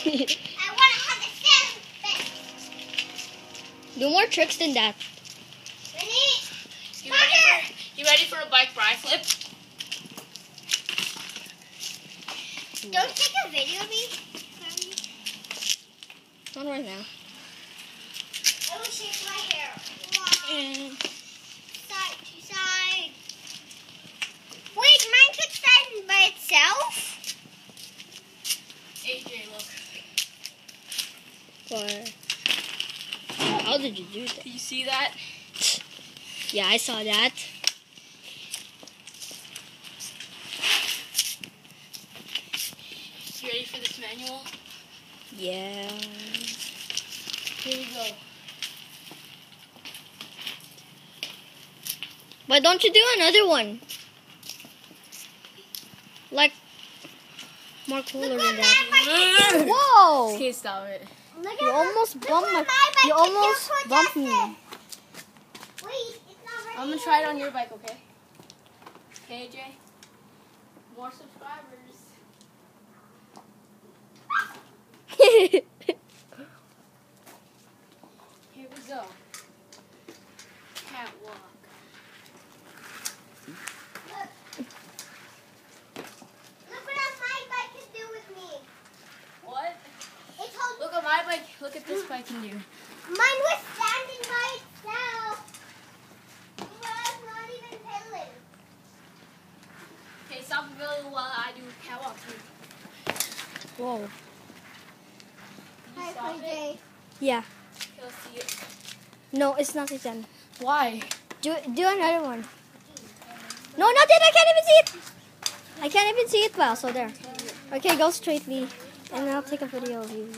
Do more tricks than that. Ready? You ready for, you ready for a bike bri flip? Don't take a video of me. Not right now. I will shake my hair. One, side to side. Wait, mine could stand by itself? AJ, look. But how did you do that? Do you see that? Yeah, I saw that. You ready for this manual? Yeah. Here we go. Why don't you do another one? Like more cooler than that. my can do. Whoa! Okay, stop it. Look You what- almost look bumped what my. bike You almost for bumped me. Wait, it's not ready I'm gonna try it on your bike, okay? Okay, AJ. More subscribers. Here we go. Catwalk. Look what my bike can do with me. What? It holds. Look at my bike. Look at this bike can do. Mine was standing by itself. It was not even pedaling. Okay, stop the video while I do catwalk. Whoa. Can you Hi, stop it? Yeah. See it. No, it's not this end. Why? Do do another one. No, not it. I can't even see it. I can't even see it well. So there. Okay, go straightly, and I'll take a video of you.